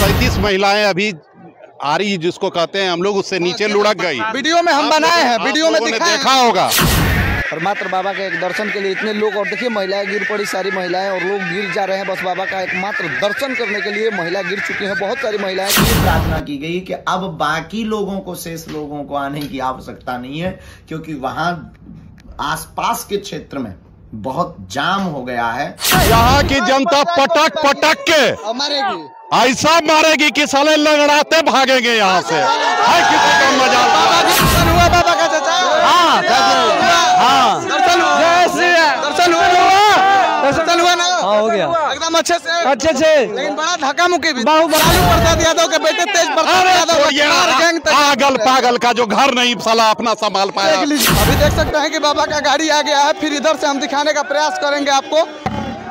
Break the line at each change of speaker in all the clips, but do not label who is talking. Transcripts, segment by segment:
पैंतीस महिलाएँ अभी आ रही जिसको कहते हैं हम लोग उससे नीचे लुढ़क गई।
वीडियो में हम बनाए हैं वीडियो में
देखा होगा।
और मात्र बाबा के एक दर्शन के लिए इतने लोग और देखिए महिलाएँ गिर पड़ी सारी महिलाएँ और लोग गिर जा रहे हैं बस बाबा का एकमात्र दर्शन करने के लिए। महिला गिर चुकी हैं बहुत सारी महिलाएँ।
ये प्रार्थना की गई कि अब बाकी लोगों को शेष लोगों को आने की आवश्यकता नहीं है क्योंकि वहाँ आसपास के क्षेत्र में बहुत जाम हो गया है।
यहाँ की जनता पटक पटक के। ऐसा मारेगी कि साले लंगड़ाते भागेंगे यहाँ से। है किसी का मज़ा
बाबा जी बाबा का
हाँ। हाँ। हाँ हो गया।
एकदम अच्छे से।
अच्छे से।
लेकिन बड़ा धक्का मुक्की भी लालू प्रसाद यादव के बेटे तेज प्रताप यादव
तो पागल पागल का जो घर नहीं साला अपना संभाल पाया।
अभी देख सकते हैं कि बाबा का गाड़ी आ गया है फिर इधर से हम दिखाने का प्रयास करेंगे आपको।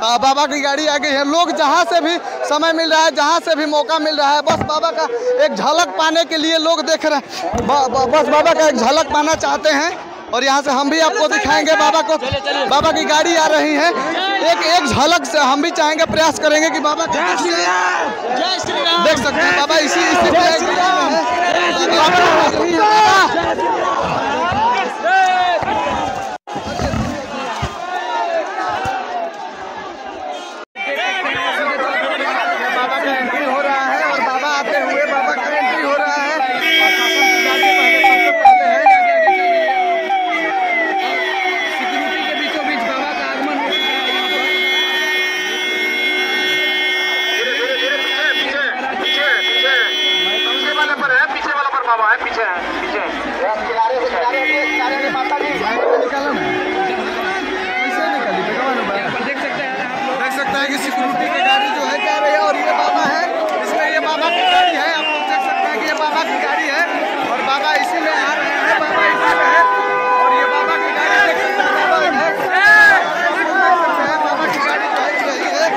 आ, बाबा की गाड़ी आ गई है। लोग जहाँ से भी समय मिल रहा है जहाँ से भी मौका मिल रहा है बस बाबा का एक झलक पाने के लिए लोग देख रहे हैं। ब- ब- बस बाबा का एक झलक पाना चाहते हैं। और यहाँ से हम भी आपको दिखाएँगे बाबा को बाबा की गाड़ी आ रही है। एक एक झलक से हम भी चाहेंगे प्रयास करेंगे कि बाबा देख सकते हैं बाबा इसी इसी पर
बाबा है पीछे है पीछे किनारे से किनारे से किनारे से माता जी
निकालो ना कैसे निकाली भगवान बाबा देख सकते हैं आप लोग देख सकते हैं कि सिक्योरिटी की गाड़ी जो है जा रही है और ये बाबा है इसमें ये बाबा की गाड़ी है आप लोग देख सकते हैं कि ये बाबा की गाड़ी है और बाबा इसी में आ रहे हैं बाबा इसी में है और ये बाबा की गाड़ी देख सकते हैं बाबा है देख सकते हैं बाबा की गाड़ी जो है यही है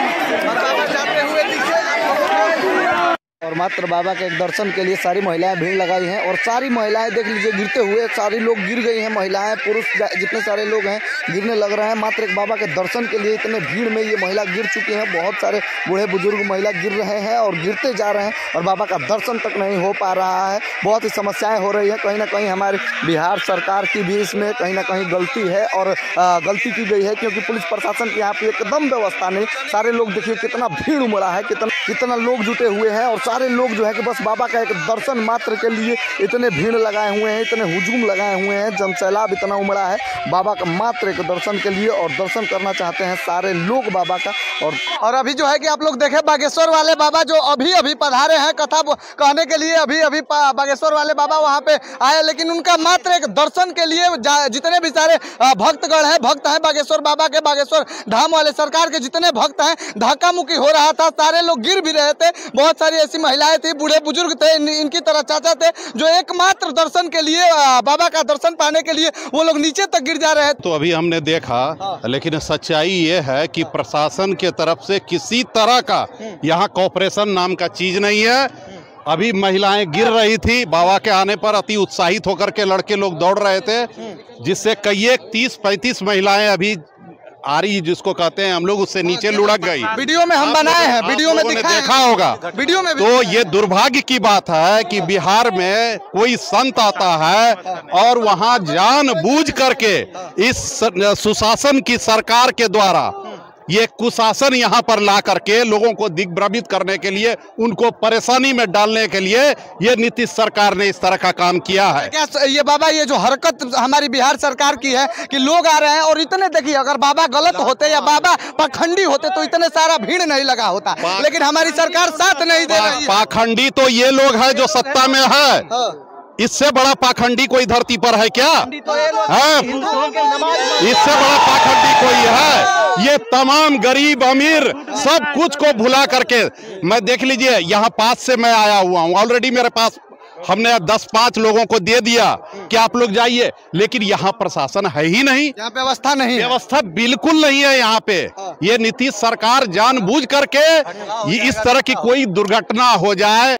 और बाबा जाते हुए दिखे आप लोगों को
और मात्र बाबा के दर्शन के लिए सारी महिलाएँ भीड़ लगाई हैं और सारी महिलाएँ देख लीजिए गिरते हुए सारी लोग गिर गई हैं। महिलाएँ, पुरुष जितने सारे लोग हैं, गिरने लग रहे हैं। मात्र एक बाबा के दर्शन के लिए इतने भीड़ में ये महिला गिर चुकी हैं। बहुत सारे बूढ़े बुज़ुर्ग महिला गिर रहे हैं और गिरते जा रहे हैं और बाबा का दर्शन तक नहीं हो पा रहा है। बहुत ही समस्याएँ हो रही हैं। कहीं ना कहीं हमारी बिहार सरकार की भी इसमें कहीं ना कहीं गलती है और गलती की गई है क्योंकि पुलिस प्रशासन की यहाँ पे एकदम व्यवस्था नहीं। सारे लोग देखिए कितना भीड़ उमड़ा है, कितना कितना लोग जुटे हुए हैं और सारे लोग जो है कि बस बाबा का एक दर्शन मात्र के लिए इतने भीड़ लगाए हुए हैं, इतने हुजूम लगाए हुए हैं जन सैलाब इतना उमड़ा है, बाबा का मात्र एक दर्शन के लिए और दर्शन करना चाहते हैं सारे लोग बाबा का और
और अभी जो है कि आप लोग देखे, बागेश्वर वाले बाबा जो अभी अभी पधारे हैं, कथा कहने के लिए अभी अभी बागेश्वर वाले बाबा वहाँ पे आए, लेकिन उनका मात्र एक दर्शन के लिए जितने भी सारे भक्तगण हैं, भक्त हैं बागेश्वर बाबा के, बागेश्वर धाम वाले, सरकार के जितने भक्त हैं धक्का मुक्की हो रहा था, सारे लोग गिर भी रहे थे बहुत सारी ऐसी महिलाएँ थी बूढ़े बुज़ुर्ग थे इन, इनकी तरह चाचा थे जो एकमात्र दर्शन के लिए बाबा का दर्शन पाने के लिए वो लोग नीचे तक गिर जा रहे थे।
तो अभी हमने देखा लेकिन सच्चाई ये है कि प्रशासन के तरफ़ से किसी तरह का यहाँ कॉपरेशन नाम का चीज़ नहीं है। अभी महिलाएँ गिर रही थी बाबा के आने पर अति उत्साहित होकर के लड़के लोग दौड़ रहे थे जिससे कई एक तीस पैंतीस महिलाएँ अभी आ रही जिसको कहते हैं हम लोग उससे नीचे लुढ़क गई।
वीडियो में हम बनाए हैं वीडियो में
दिखा
देखा
होगा।
वीडियो में
तो ये दुर्भाग्य की बात है कि बिहार में कोई संत आता है और वहाँ जान बूझ करके इस सुशासन की सरकार के द्वारा ये कुशासन यहाँ पर ला करके लोगों को दिग्भ्रमित करने के लिए उनको परेशानी में डालने के लिए ये नीतीश सरकार ने इस तरह का काम किया है।
क्या ये बाबा ये जो हरकत हमारी बिहार सरकार की है कि लोग आ रहे हैं और इतने देखिए अगर बाबा गलत होते या बाबा पाखंडी होते तो इतने सारा भीड़ नहीं लगा होता। लेकिन हमारी सरकार साथ नहीं दे रही
पाखंडी तो ये लोग है जो सत्ता में है। इससे बड़ा पाखंडी कोई धरती पर है क्या? है? इससे बड़ा पाखंडी कोई है? ये तमाम गरीब अमीर सब कुछ को भुला करके मैं देख लीजिए यहाँ पास से मैं आया हुआ हूँ। ऑलरेडी मेरे पास हमने दस पाँच लोगों को दे दिया कि आप लोग जाइए लेकिन यहाँ प्रशासन है ही नहीं।
यहाँ व्यवस्था नहीं
व्यवस्था बिल्कुल नहीं है यहाँ पे। ये नीतीश सरकार जानबूझ करके इस तरह की कोई दुर्घटना हो जाए।